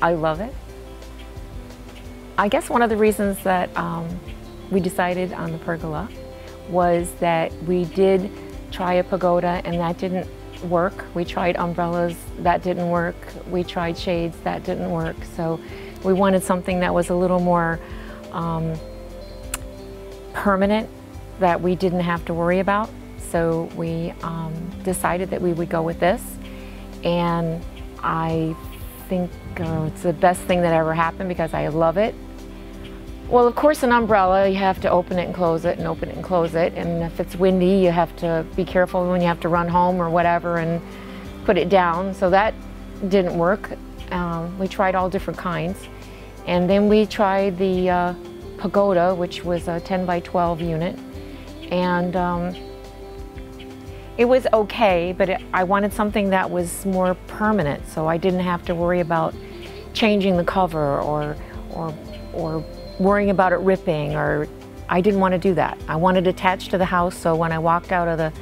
I love it. I guess one of the reasons that um, we decided on the pergola was that we did try a pagoda and that didn't work. We tried umbrellas, that didn't work. We tried shades, that didn't work. So we wanted something that was a little more um, permanent that we didn't have to worry about. So we um, decided that we would go with this. And I think uh, it's the best thing that ever happened because I love it. Well, of course, an umbrella, you have to open it and close it and open it and close it. And if it's windy, you have to be careful when you have to run home or whatever and put it down. So that didn't work. Um, we tried all different kinds. And then we tried the uh, Pagoda, which was a 10 by 12 unit. And um, it was okay, but it, I wanted something that was more permanent, so I didn't have to worry about changing the cover or, or, or worrying about it ripping or I didn't want to do that. I wanted it attached to the house so when I walked out of the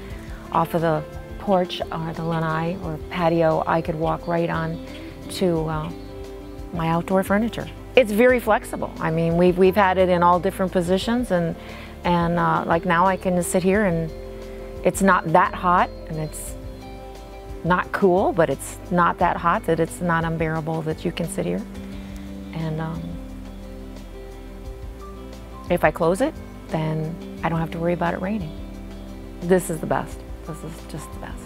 off of the porch or the lanai or patio, I could walk right on to uh, my outdoor furniture. It's very flexible. I mean, we've, we've had it in all different positions and, and uh, like now I can just sit here and it's not that hot and it's not cool, but it's not that hot that it's not unbearable that you can sit here. And um, if I close it, then I don't have to worry about it raining. This is the best. This is just the best.